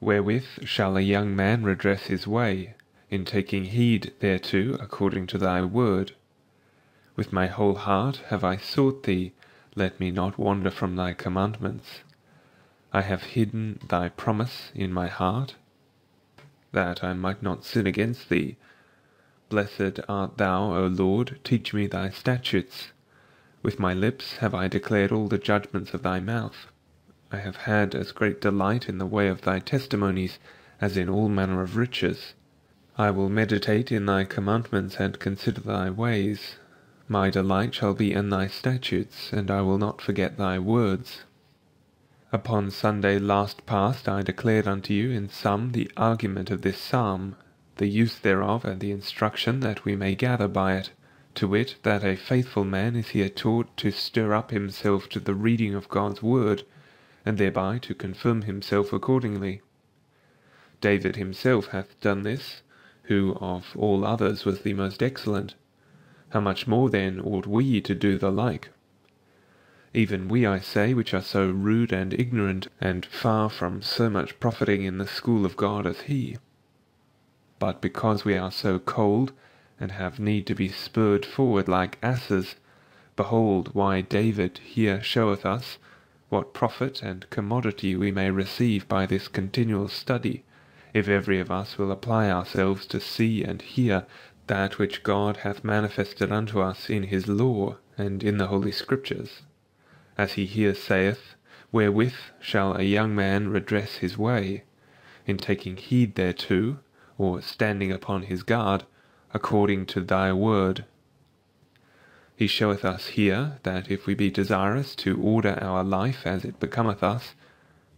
Wherewith shall a young man redress his way, in taking heed thereto according to thy word? With my whole heart have I sought thee, let me not wander from thy commandments. I have hidden thy promise in my heart, that I might not sin against thee. Blessed art thou, O Lord, teach me thy statutes. With my lips have I declared all the judgments of thy mouth. I have had as great delight in the way of thy testimonies as in all manner of riches. I will meditate in thy commandments and consider thy ways. My delight shall be in thy statutes, and I will not forget thy words. Upon Sunday last past I declared unto you in sum the argument of this psalm, the use thereof, and the instruction that we may gather by it, to wit, that a faithful man is here taught to stir up himself to the reading of God's word, and thereby to confirm himself accordingly. David himself hath done this, who of all others was the most excellent. How much more then ought we to do the like? Even we, I say, which are so rude and ignorant, and far from so much profiting in the school of God as he. But because we are so cold, and have need to be spurred forward like asses, behold why David here showeth us what profit and commodity we may receive by this continual study, if every of us will apply ourselves to see and hear that which God hath manifested unto us in his law and in the holy scriptures. As he here saith, Wherewith shall a young man redress his way, in taking heed thereto, or standing upon his guard, according to thy word. He showeth us here that if we be desirous to order our life as it becometh us,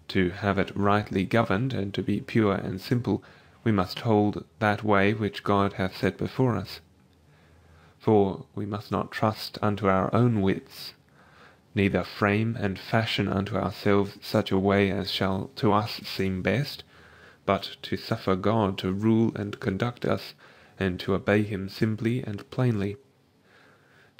to have it rightly governed, and to be pure and simple, we must hold that way which God hath set before us. For we must not trust unto our own wits, neither frame and fashion unto ourselves such a way as shall to us seem best, but to suffer God to rule and conduct us, and to obey him simply and plainly.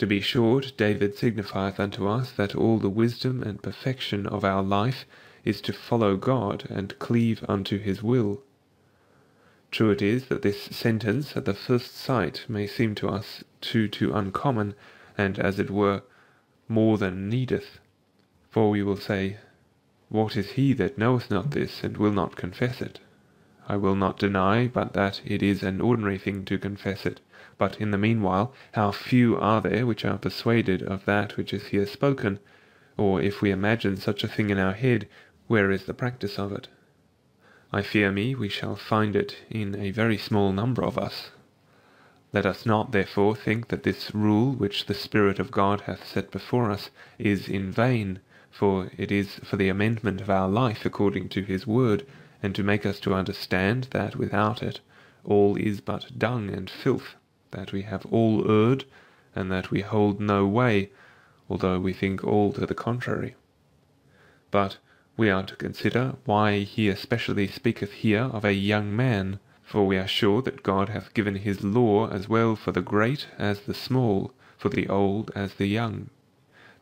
To be short, David signifieth unto us that all the wisdom and perfection of our life is to follow God and cleave unto his will. True it is that this sentence at the first sight may seem to us too too uncommon, and as it were more than needeth. For we will say, What is he that knoweth not this, and will not confess it? I will not deny but that it is an ordinary thing to confess it, but in the meanwhile, how few are there which are persuaded of that which is here spoken? Or if we imagine such a thing in our head, where is the practice of it? I fear me we shall find it in a very small number of us. Let us not therefore think that this rule which the Spirit of God hath set before us is in vain, for it is for the amendment of our life according to his word, and to make us to understand that without it all is but dung and filth that we have all erred, and that we hold no way, although we think all to the contrary. But we are to consider why he especially speaketh here of a young man, for we are sure that God hath given his law as well for the great as the small, for the old as the young,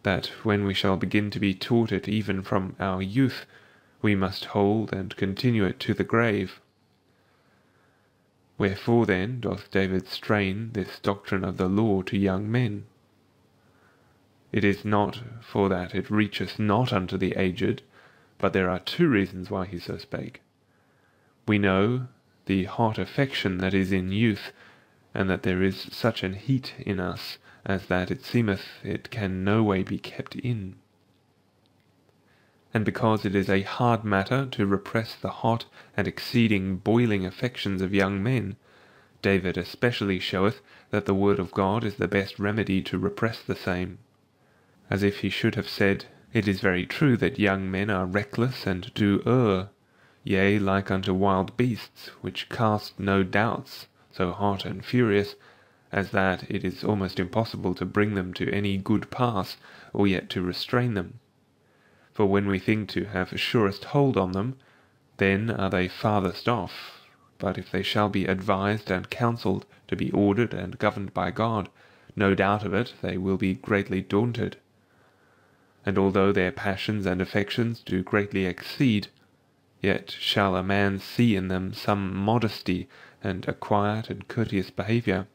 that when we shall begin to be taught it even from our youth, we must hold and continue it to the grave. Wherefore then doth David strain this doctrine of the law to young men? It is not for that it reacheth not unto the aged, but there are two reasons why he so spake. We know the hot affection that is in youth, and that there is such an heat in us as that it seemeth it can no way be kept in and because it is a hard matter to repress the hot and exceeding boiling affections of young men, David especially showeth that the word of God is the best remedy to repress the same. As if he should have said, It is very true that young men are reckless and do err, yea, like unto wild beasts, which cast no doubts, so hot and furious, as that it is almost impossible to bring them to any good pass, or yet to restrain them for when we think to have surest hold on them, then are they farthest off. But if they shall be advised and counselled to be ordered and governed by God, no doubt of it they will be greatly daunted. And although their passions and affections do greatly exceed, yet shall a man see in them some modesty and a quiet and courteous behaviour.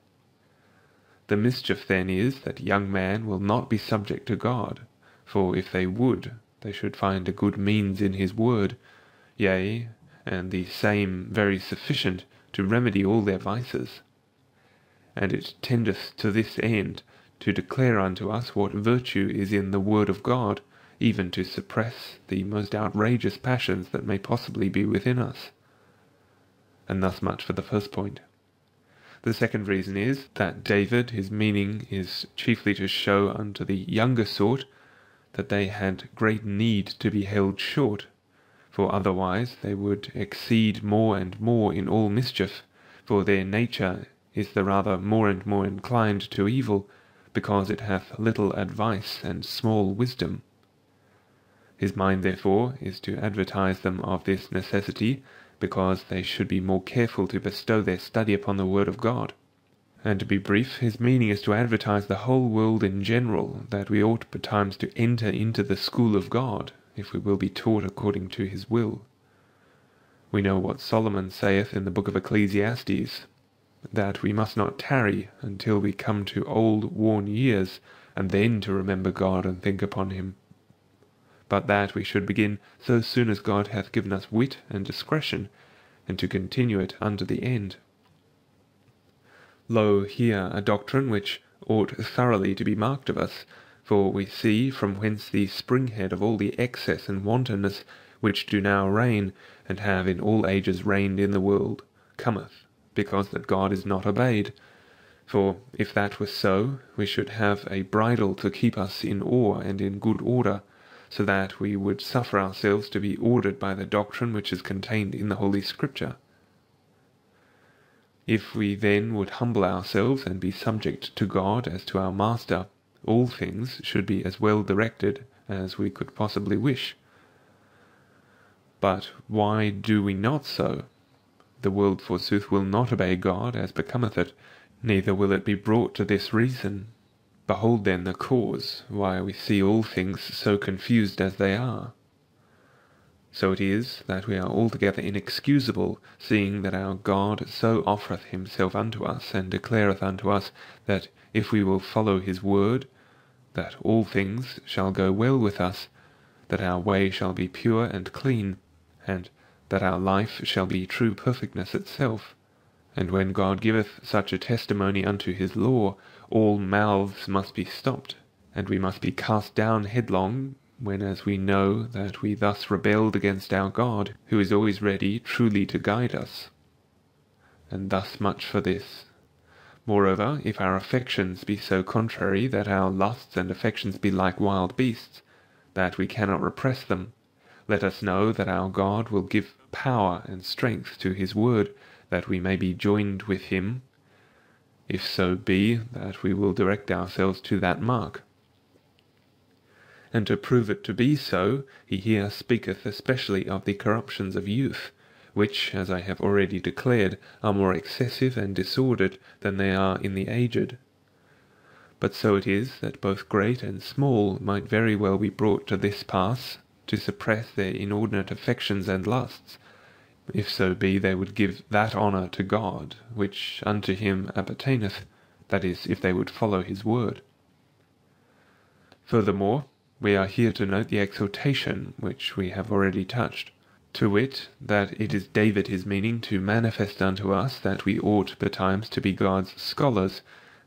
The mischief then is that young men will not be subject to God, for if they would, they should find a good means in his word, yea, and the same very sufficient to remedy all their vices. And it tendeth to this end, to declare unto us what virtue is in the word of God, even to suppress the most outrageous passions that may possibly be within us. And thus much for the first point. The second reason is that David, his meaning is chiefly to show unto the younger sort that they had great need to be held short, for otherwise they would exceed more and more in all mischief, for their nature is the rather more and more inclined to evil, because it hath little advice and small wisdom. His mind, therefore, is to advertise them of this necessity, because they should be more careful to bestow their study upon the Word of God. And to be brief, his meaning is to advertise the whole world in general, that we ought betimes to enter into the school of God, if we will be taught according to his will. We know what Solomon saith in the book of Ecclesiastes, that we must not tarry until we come to old worn years, and then to remember God and think upon him but that we should begin so soon as God hath given us wit and discretion, and to continue it unto the end. Lo, here a doctrine which ought thoroughly to be marked of us, for we see from whence the springhead of all the excess and wantonness which do now reign, and have in all ages reigned in the world, cometh, because that God is not obeyed. For if that were so, we should have a bridle to keep us in awe and in good order, so that we would suffer ourselves to be ordered by the doctrine which is contained in the Holy Scripture. If we then would humble ourselves and be subject to God as to our Master, all things should be as well directed as we could possibly wish. But why do we not so? The world, forsooth, will not obey God as becometh it, neither will it be brought to this reason, Behold then the cause why we see all things so confused as they are. So it is that we are altogether inexcusable, seeing that our God so offereth himself unto us, and declareth unto us that if we will follow his word, that all things shall go well with us, that our way shall be pure and clean, and that our life shall be true perfectness itself. And when God giveth such a testimony unto his law, all mouths must be stopped, and we must be cast down headlong, whenas we know that we thus rebelled against our God, who is always ready truly to guide us. And thus much for this. Moreover, if our affections be so contrary that our lusts and affections be like wild beasts, that we cannot repress them, let us know that our God will give power and strength to his word, that we may be joined with him, if so be that we will direct ourselves to that mark. And to prove it to be so, he here speaketh especially of the corruptions of youth, which, as I have already declared, are more excessive and disordered than they are in the aged. But so it is that both great and small might very well be brought to this pass, to suppress their inordinate affections and lusts, if so be they would give that honour to God which unto him appertaineth, that is, if they would follow his word. Furthermore, we are here to note the exhortation which we have already touched, to wit, that it is David his meaning to manifest unto us that we ought betimes to be God's scholars,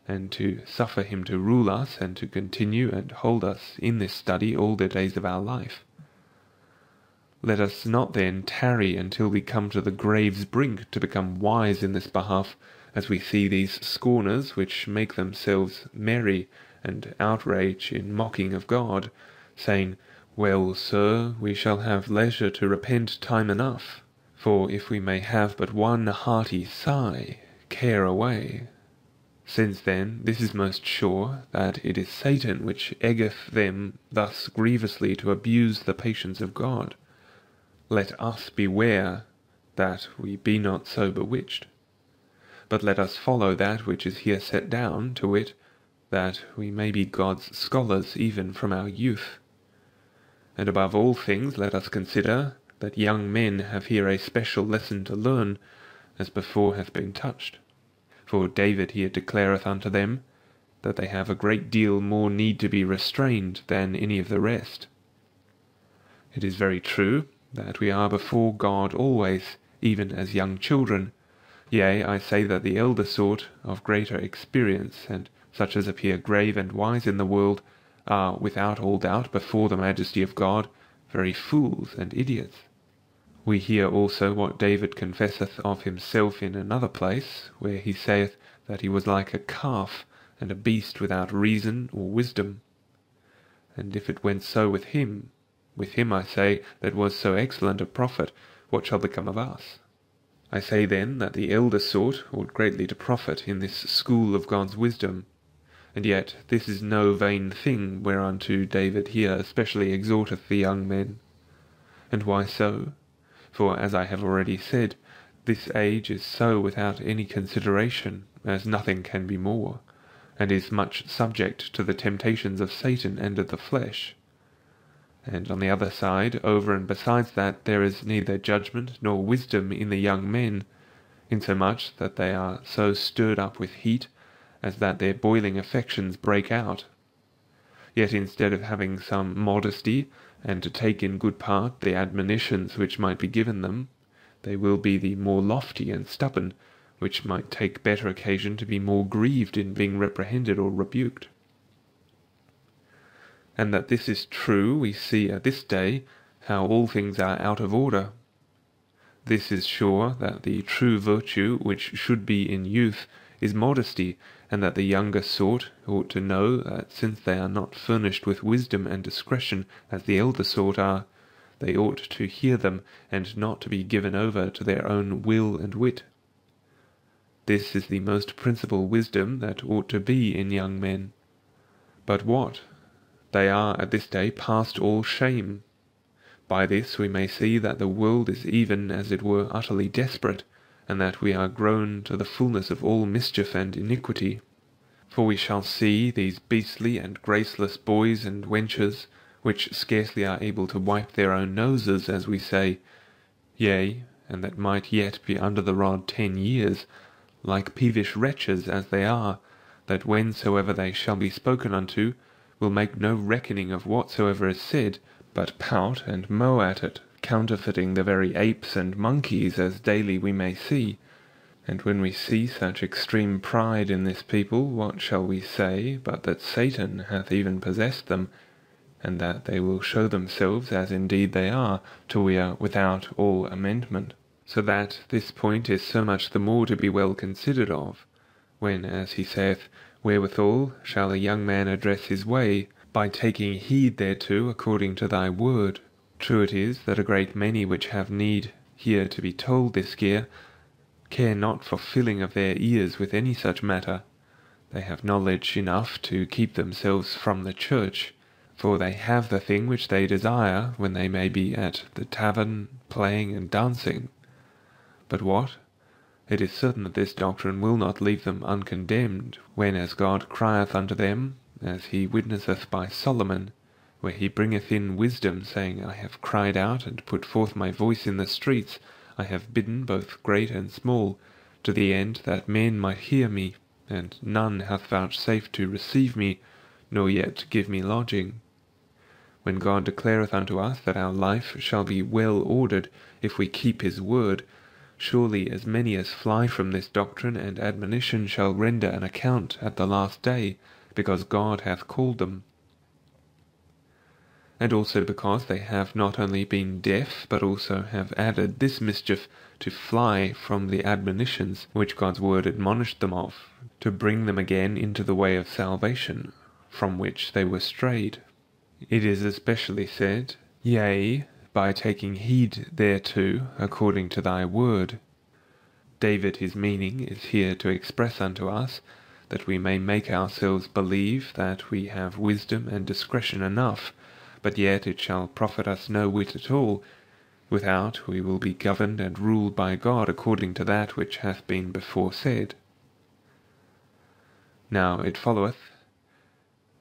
and to suffer him to rule us and to continue and hold us in this study all the days of our life. Let us not then tarry until we come to the grave's brink to become wise in this behalf, as we see these scorners which make themselves merry and outrage in mocking of God, saying, Well, sir, we shall have leisure to repent time enough, for if we may have but one hearty sigh, care away. Since then, this is most sure, that it is Satan which eggeth them thus grievously to abuse the patience of God let us beware that we be not so bewitched. But let us follow that which is here set down, to wit, that we may be God's scholars even from our youth. And above all things let us consider that young men have here a special lesson to learn, as before hath been touched. For David here declareth unto them, that they have a great deal more need to be restrained than any of the rest. It is very true that we are before God always, even as young children. Yea, I say that the elder sort, of greater experience, and such as appear grave and wise in the world, are without all doubt before the majesty of God very fools and idiots. We hear also what David confesseth of himself in another place, where he saith that he was like a calf and a beast without reason or wisdom. And if it went so with him, with him, I say, that was so excellent a prophet, what shall become of us? I say then that the elder sort ought greatly to profit in this school of God's wisdom. And yet this is no vain thing whereunto David here especially exhorteth the young men. And why so? For, as I have already said, this age is so without any consideration, as nothing can be more, and is much subject to the temptations of Satan and of the flesh and on the other side, over and besides that, there is neither judgment nor wisdom in the young men, insomuch that they are so stirred up with heat as that their boiling affections break out. Yet instead of having some modesty, and to take in good part the admonitions which might be given them, they will be the more lofty and stubborn, which might take better occasion to be more grieved in being reprehended or rebuked and that this is true we see at this day how all things are out of order. This is sure that the true virtue which should be in youth is modesty, and that the younger sort ought to know that since they are not furnished with wisdom and discretion as the elder sort are, they ought to hear them and not to be given over to their own will and wit. This is the most principal wisdom that ought to be in young men. But what, they are at this day past all shame. By this we may see that the world is even as it were utterly desperate, and that we are grown to the fullness of all mischief and iniquity. For we shall see these beastly and graceless boys and wenches, which scarcely are able to wipe their own noses, as we say, yea, and that might yet be under the rod ten years, like peevish wretches as they are, that whensoever they shall be spoken unto, will make no reckoning of whatsoever is said, but pout and mow at it, counterfeiting the very apes and monkeys as daily we may see. And when we see such extreme pride in this people, what shall we say but that Satan hath even possessed them, and that they will show themselves as indeed they are, till we are without all amendment? So that this point is so much the more to be well considered of, when, as he saith, Wherewithal shall a young man address his way, by taking heed thereto according to thy word. True it is that a great many which have need here to be told this gear, care not for filling of their ears with any such matter. They have knowledge enough to keep themselves from the church, for they have the thing which they desire when they may be at the tavern, playing and dancing. But what? It is certain that this doctrine will not leave them uncondemned, when as God crieth unto them, as he witnesseth by Solomon, where he bringeth in wisdom, saying, I have cried out and put forth my voice in the streets, I have bidden both great and small, to the end that men might hear me, and none hath vouchsafed to receive me, nor yet give me lodging. When God declareth unto us that our life shall be well ordered if we keep his word, Surely as many as fly from this doctrine and admonition shall render an account at the last day, because God hath called them. And also because they have not only been deaf, but also have added this mischief to fly from the admonitions which God's word admonished them of, to bring them again into the way of salvation, from which they were strayed. It is especially said, Yea, by taking heed thereto according to thy word. David his meaning is here to express unto us that we may make ourselves believe that we have wisdom and discretion enough, but yet it shall profit us no whit at all, without we will be governed and ruled by God according to that which hath been before said. Now it followeth,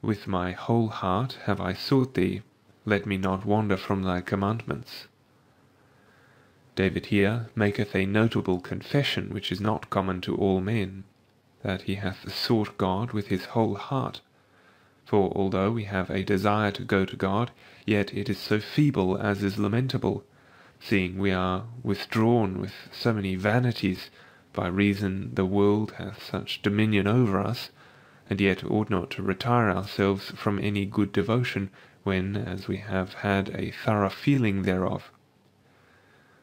With my whole heart have I sought thee, let me not wander from thy commandments. David here maketh a notable confession which is not common to all men, that he hath sought God with his whole heart. For although we have a desire to go to God, yet it is so feeble as is lamentable, seeing we are withdrawn with so many vanities, by reason the world hath such dominion over us, and yet ought not to retire ourselves from any good devotion, when as we have had a thorough feeling thereof.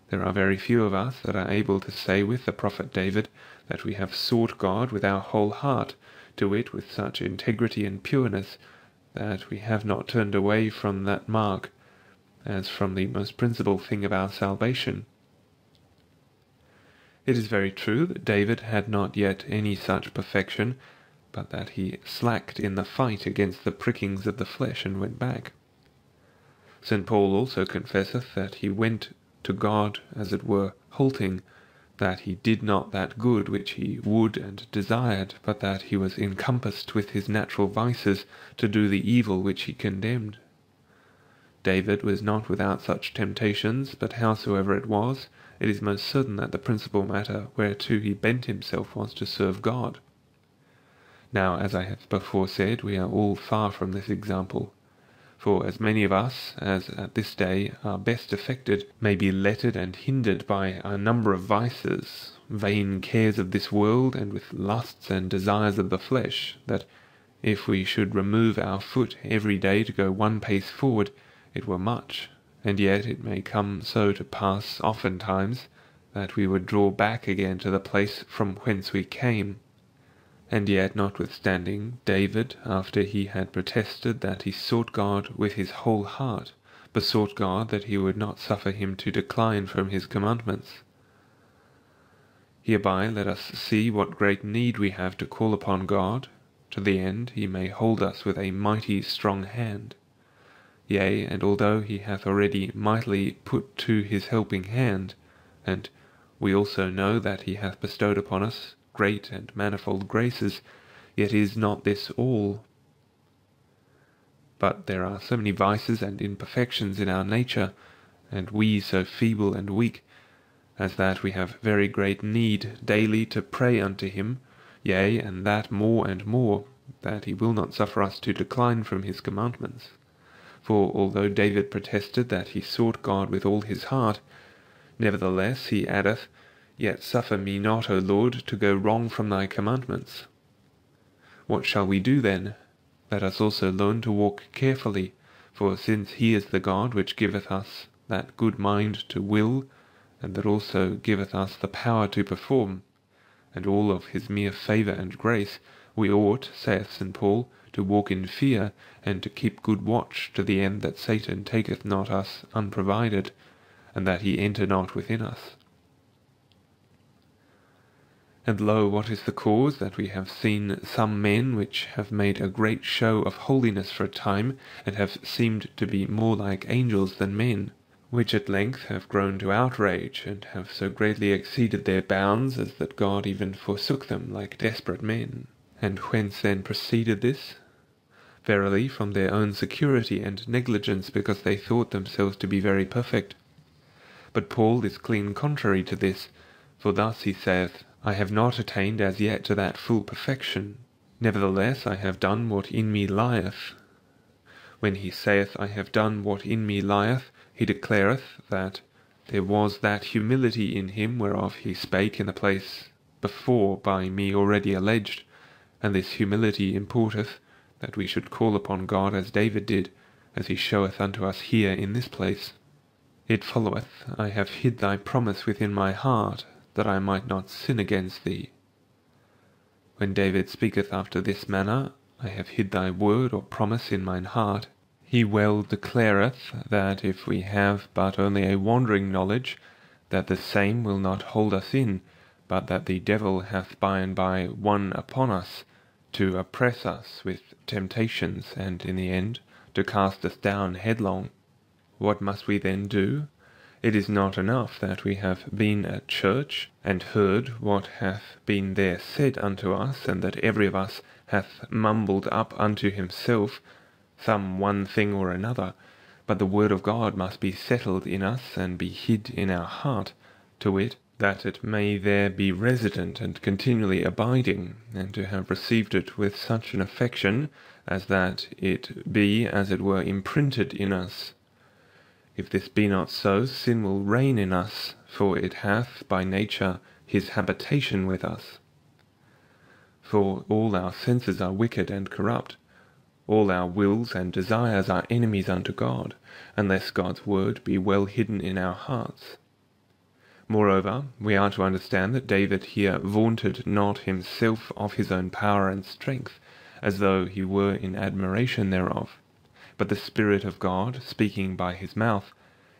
There are very few of us that are able to say with the prophet David that we have sought God with our whole heart, to wit, with such integrity and pureness, that we have not turned away from that mark, as from the most principal thing of our salvation. It is very true that David had not yet any such perfection, but that he slacked in the fight against the prickings of the flesh and went back. St. Paul also confesseth that he went to God, as it were, halting, that he did not that good which he would and desired, but that he was encompassed with his natural vices to do the evil which he condemned. David was not without such temptations, but howsoever it was, it is most certain that the principal matter whereto he bent himself was to serve God. Now, as I have before said, we are all far from this example for as many of us as at this day are best affected may be lettered and hindered by a number of vices, vain cares of this world, and with lusts and desires of the flesh, that if we should remove our foot every day to go one pace forward, it were much, and yet it may come so to pass oftentimes that we would draw back again to the place from whence we came, and yet, notwithstanding, David, after he had protested that he sought God with his whole heart, besought God that he would not suffer him to decline from his commandments. Hereby let us see what great need we have to call upon God, to the end he may hold us with a mighty strong hand. Yea, and although he hath already mightily put to his helping hand, and we also know that he hath bestowed upon us great and manifold graces, yet is not this all. But there are so many vices and imperfections in our nature, and we so feeble and weak, as that we have very great need daily to pray unto him, yea, and that more and more, that he will not suffer us to decline from his commandments. For although David protested that he sought God with all his heart, nevertheless he addeth, Yet suffer me not, O Lord, to go wrong from thy commandments. What shall we do then? Let us also learn to walk carefully, for since he is the God which giveth us that good mind to will, and that also giveth us the power to perform, and all of his mere favour and grace, we ought, saith St. Paul, to walk in fear, and to keep good watch to the end that Satan taketh not us unprovided, and that he enter not within us. And lo, what is the cause that we have seen some men which have made a great show of holiness for a time, and have seemed to be more like angels than men, which at length have grown to outrage, and have so greatly exceeded their bounds as that God even forsook them like desperate men. And whence then proceeded this? Verily, from their own security and negligence, because they thought themselves to be very perfect. But Paul is clean contrary to this, for thus he saith, I have not attained as yet to that full perfection. Nevertheless, I have done what in me lieth. When he saith, I have done what in me lieth, he declareth that there was that humility in him whereof he spake in the place before by me already alleged, and this humility importeth that we should call upon God as David did, as he showeth unto us here in this place. It followeth, I have hid thy promise within my heart, that I might not sin against thee. When David speaketh after this manner, I have hid thy word or promise in mine heart, he well declareth that if we have but only a wandering knowledge, that the same will not hold us in, but that the devil hath by and by won upon us, to oppress us with temptations, and in the end to cast us down headlong. What must we then do? It is not enough that we have been at church, and heard what hath been there said unto us, and that every of us hath mumbled up unto himself some one thing or another, but the word of God must be settled in us and be hid in our heart, to wit, that it may there be resident and continually abiding, and to have received it with such an affection as that it be as it were imprinted in us. If this be not so, sin will reign in us, for it hath by nature his habitation with us. For all our senses are wicked and corrupt, all our wills and desires are enemies unto God, unless God's word be well hidden in our hearts. Moreover, we are to understand that David here vaunted not himself of his own power and strength, as though he were in admiration thereof, but the Spirit of God, speaking by his mouth,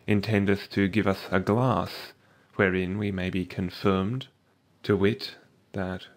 intendeth to give us a glass, wherein we may be confirmed, to wit, that